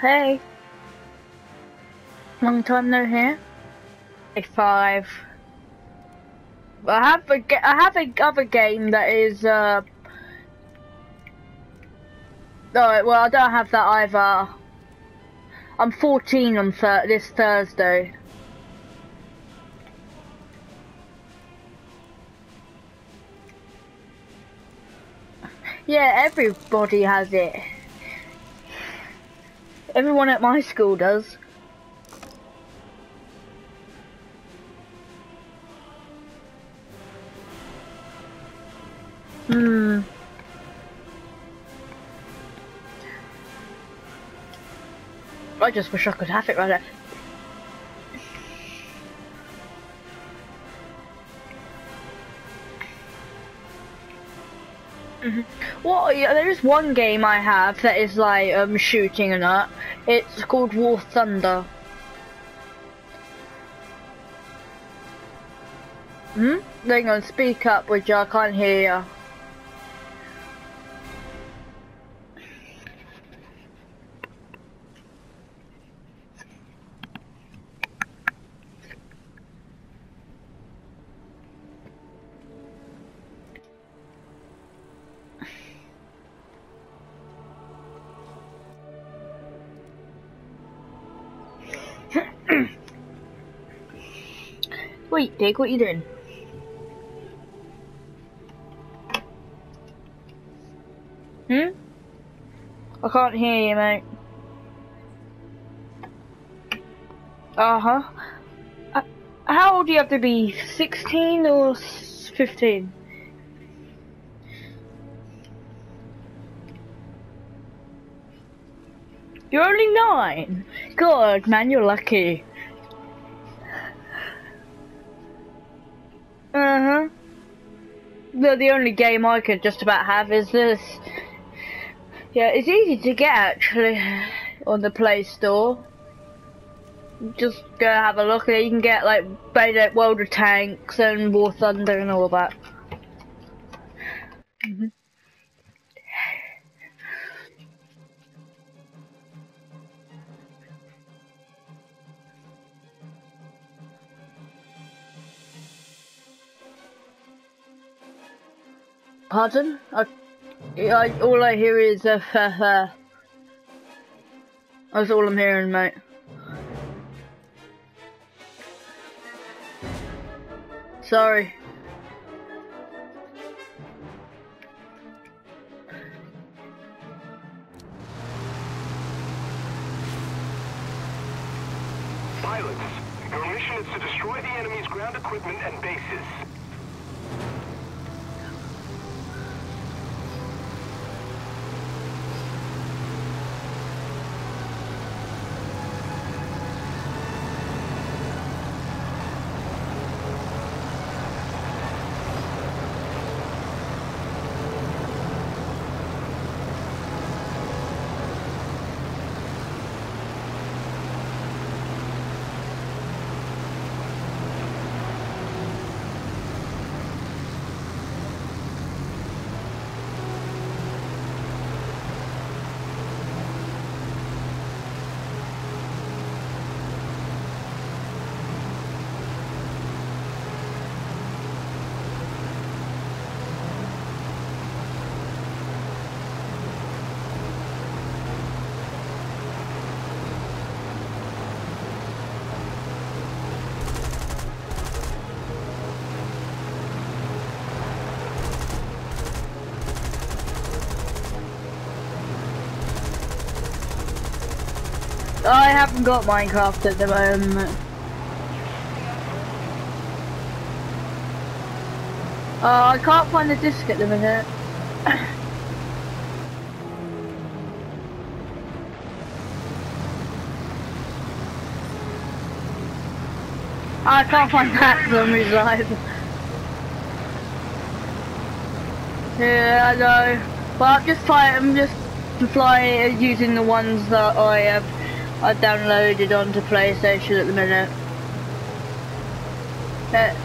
Hey. Long time no hear. A five. I have a I have a other game that is uh. Oh well, I don't have that either. I'm 14 on thir- this Thursday. Yeah, everybody has it. Everyone at my school does. Hmm. I just wish I could have it right now. Mhm. Well, yeah, there is one game I have that is like um shooting and that. It's called War Thunder. Hmm? Hang on, speak up, which? I can't hear you. Wait, Dick, what you doing? Hmm? I can't hear you, mate. Uh huh. Uh, how old do you have to be? 16 or 15? You're only nine? God, man, you're lucky. Uh huh. The, the only game I could just about have is this. Yeah, it's easy to get actually on the Play Store. Just go have a look at it. You can get like Bayonetta World of Tanks and War Thunder and all that. Mhm. Pardon? I, I, all I hear is uh, uh, uh, That's all I'm hearing, mate. Sorry. Pilots, your mission is to destroy the enemy's ground equipment and bases. I haven't got Minecraft at the moment. Uh, I can't find the disc at the minute. I can't find that for some reason. Yeah, I know. But I'm just flying. I'm just flying using the ones that I have I've downloaded onto PlayStation at the minute. That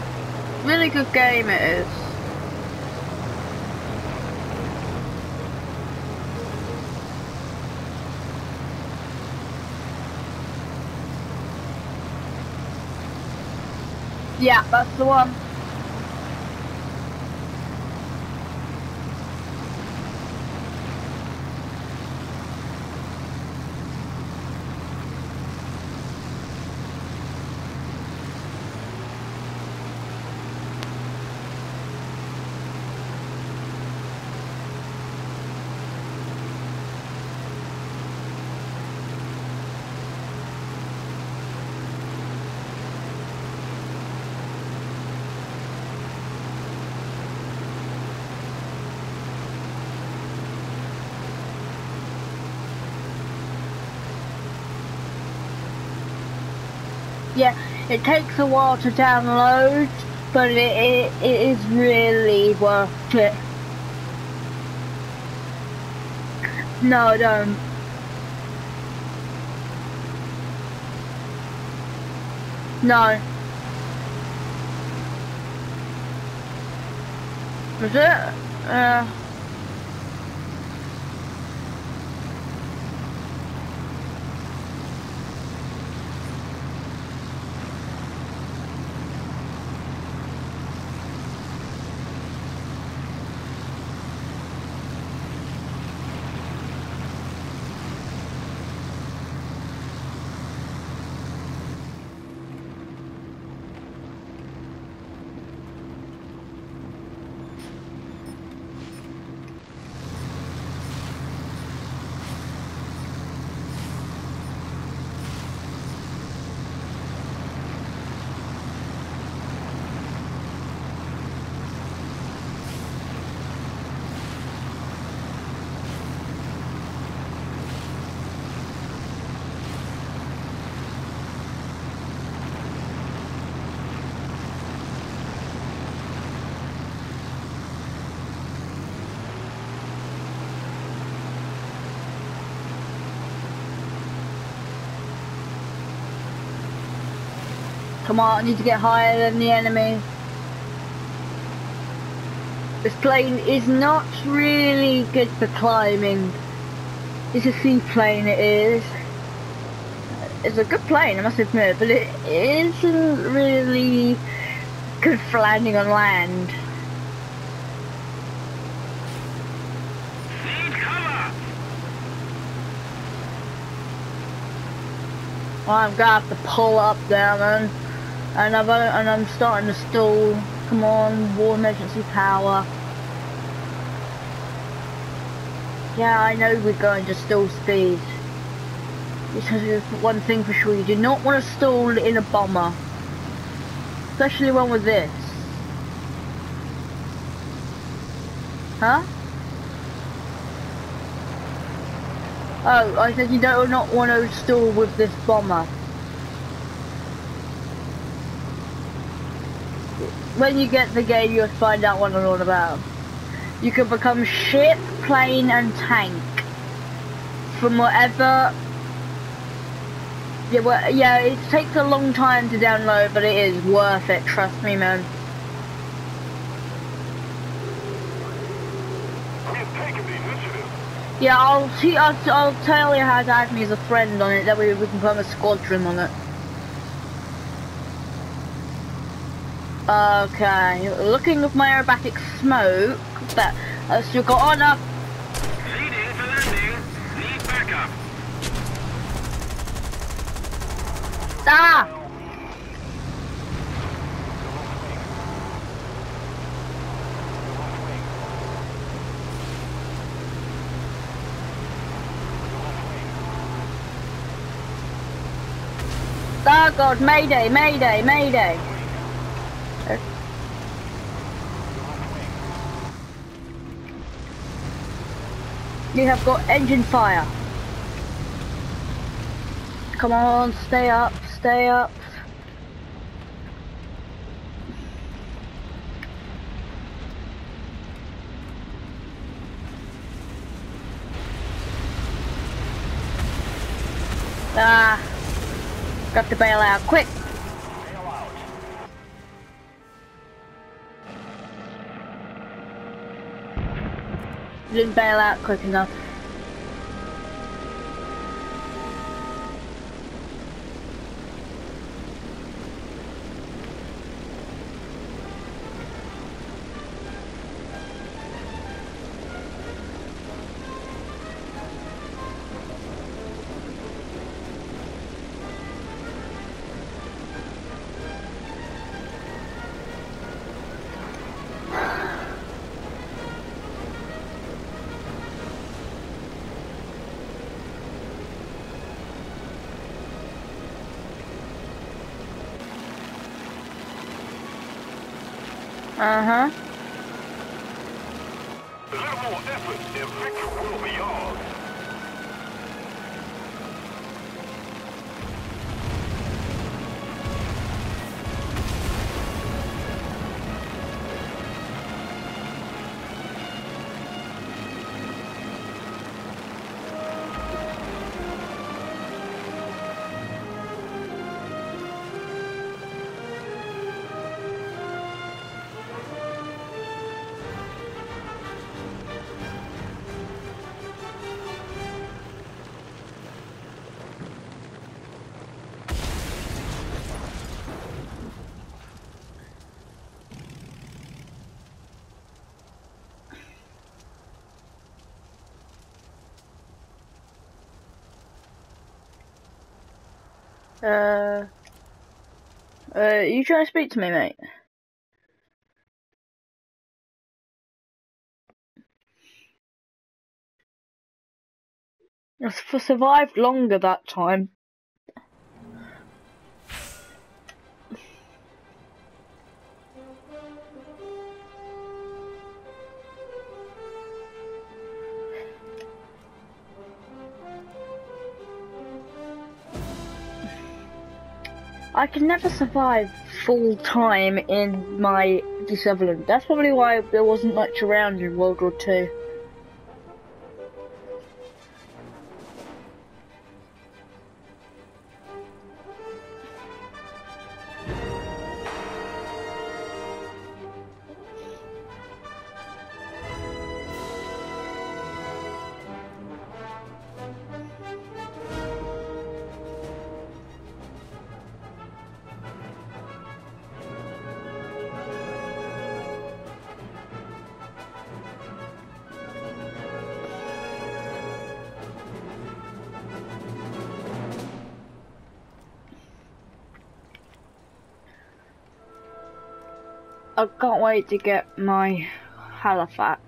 really good game it is. Yeah, that's the one. Yeah, it takes a while to download, but it, it, it is really worth it. No, don't. No. Is it? Uh... Come on, I need to get higher than the enemy. This plane is not really good for climbing. It's a seaplane, it is. It's a good plane, I must admit, but it isn't really good for landing on land. Need cover! I've got to to pull up there, man. And I've uh, and I'm starting to stall. Come on, war emergency power. Yeah, I know we're going to stall speed. Because one thing for sure, you do not want to stall in a bomber. Especially one with this. Huh? Oh, I said you do not want to stall with this bomber. When you get the game, you'll find out what I'm all about. You can become ship, plane, and tank from whatever. Yeah, well, yeah, it takes a long time to download, but it is worth it. Trust me, man. Yeah, I'll see. I'll, I'll tell you how to add me as a friend on it. That way we can put a squadron on it. Okay, looking with my aerobatic smoke, that uh, still got on up. Leading for landing. Need backup. Ah! Oh god, mayday, mayday, mayday. You have got engine fire. Come on, stay up, stay up. Ah, got to bail out quick. Didn't bail out quick enough. Uh-huh. A little more effort, and victory will be ours. Uh, uh, you trying to speak to me, mate? I survived longer that time. I can never survive full time in my D7. That's probably why there wasn't much around in World War Two. I can't wait to get my Halifax.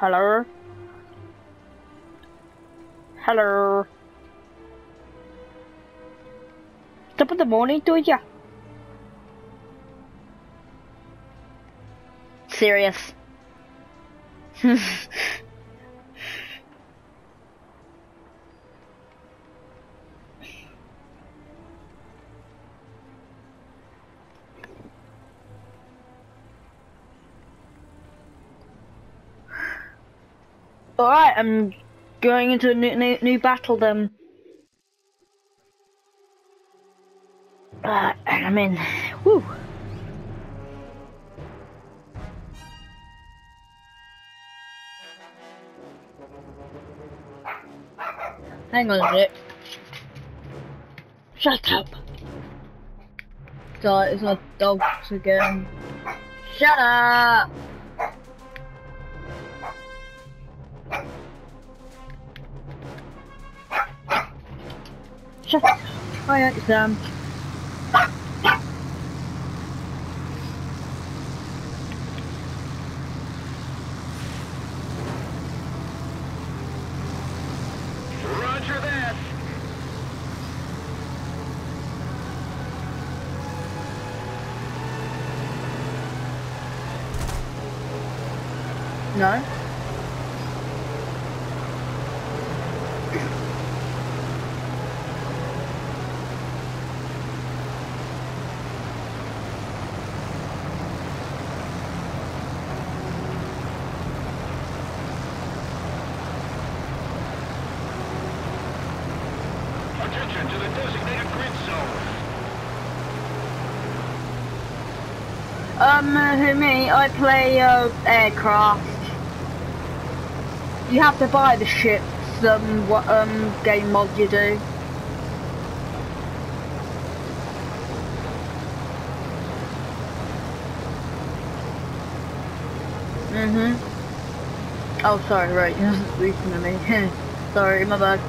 Hello? Hello? Top of the morning to ya. Serious. Alright, I'm going into a new, new, new battle then. Uh, and I'm in. Woo! Hang on a minute. Shut up. Sorry, it's my dogs again. Shut up! Shut up. Hi, Sam. Roger that. No? Attention to the designated grid zone. Um, uh, who me? I play uh, aircraft. You have to buy the ships. Um, what um game mod you do? Mhm. Oh, sorry. Right, you're speaking to me. sorry, my bad.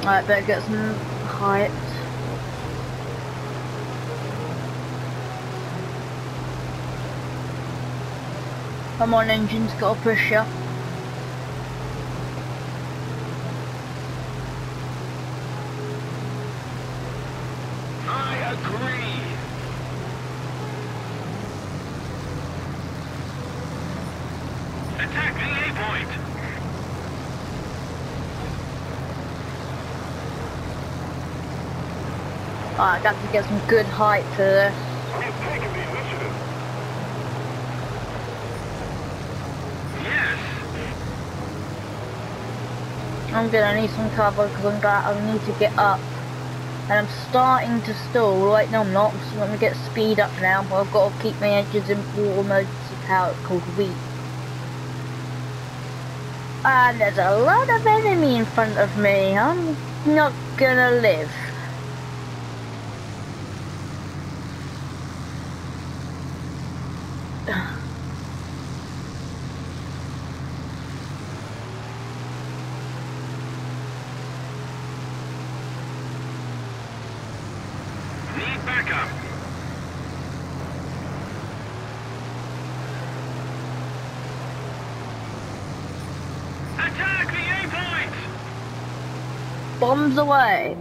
Alright, better get some height. Come on, engine's got ya. I agree. Attack the A point. Alright, I got to get some good height for this. We have taken the initiative. Yes. I'm gonna need some cover because I'm I need to get up. And I'm starting to stall. Right, now I'm not. So I'm gonna get speed up now. But I've got to keep my engines in water how it's called weak. And there's a lot of enemy in front of me. I'm not gonna live. Need backup. Attack the A point. Bombs away.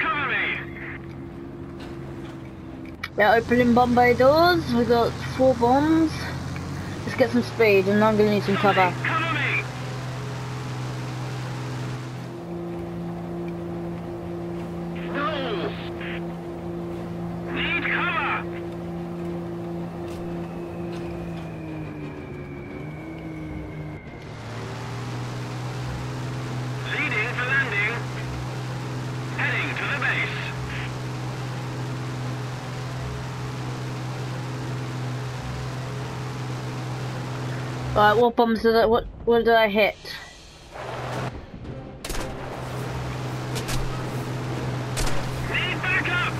Cover me. They're opening bomb bay doors. We got four bombs. Let's get some speed, and I'm gonna need some cover. Cover me. No. Need cover. Leading for landing. Heading to the base. What bombs did I, what, what did I hit? Need backup.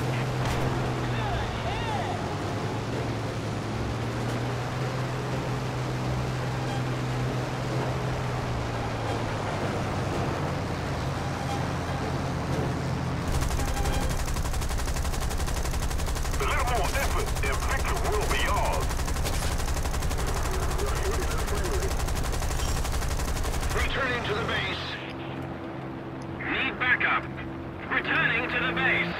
A little more effort, and victory will be ours. Returning to the base. Need backup. Returning to the base.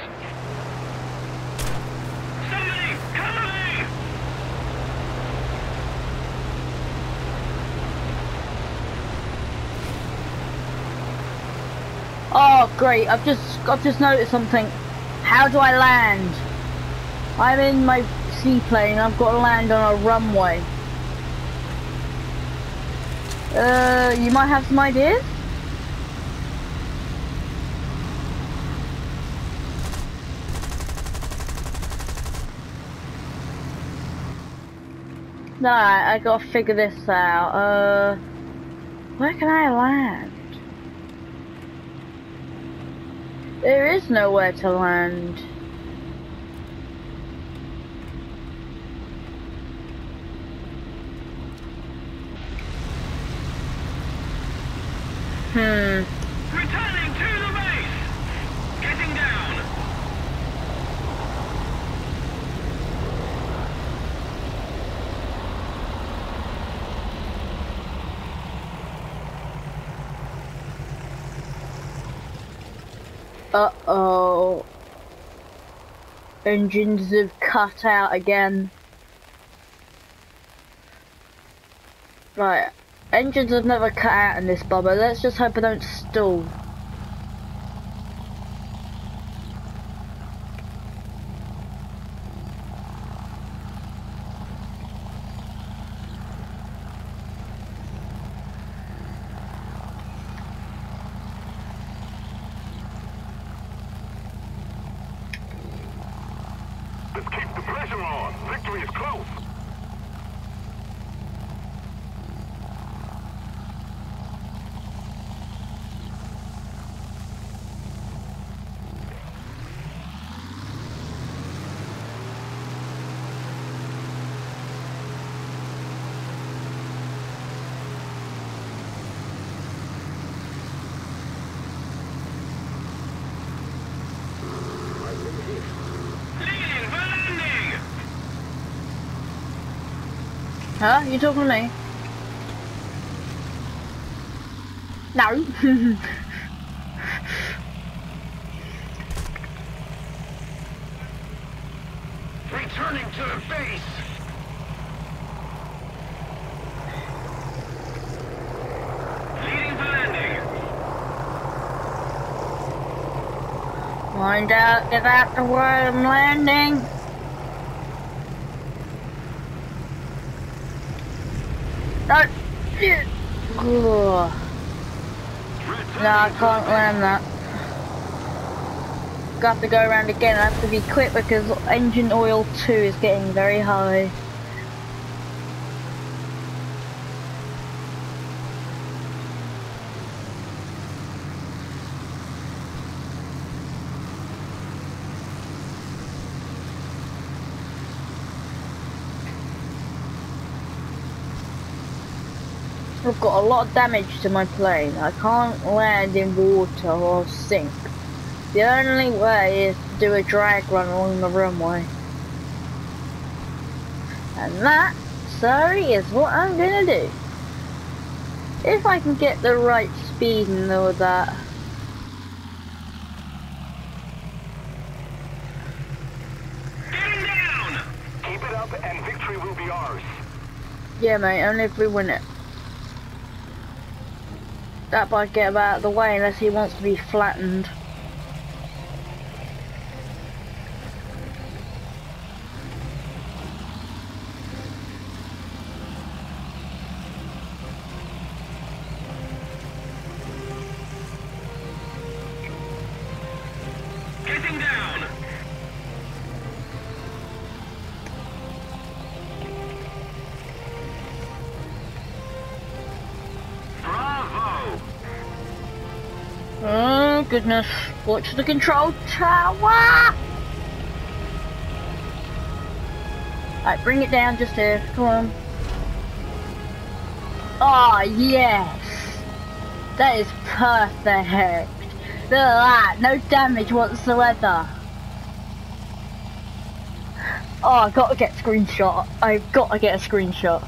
Somebody, cover me! Oh, great! I've just I've just noticed something. How do I land? I'm in my seaplane. I've got to land on a runway. Uh, you might have some ideas. No, I gotta figure this out. Uh, where can I land? There is nowhere to land. Hmm. Returning to the base! Getting down! Uh oh. Engines have cut out again. Right. Engines have never cut out in this bubble. Let's just hope I don't stall. Let's keep the pressure on. Victory is Huh? You talking to me? No. Returning to the base. Leading for landing. Find out, get out the way I'm landing. No. No, I can't land that. Got to go around again. I have to be quick because engine oil 2 is getting very high. I've got a lot of damage to my plane. I can't land in water or sink. The only way is to do a drag run along the runway. And that, sorry, is what I'm gonna do. If I can get the right speed and all that. Getting down. Keep it up and victory will be ours. Yeah mate, only if we win it. That bike out of the way unless he wants to be flattened. Goodness, watch the control tower! Alright, bring it down just here, come on. Oh yes! That is perfect! Look at that, no damage whatsoever. Oh, I've gotta get a screenshot. I've gotta get a screenshot.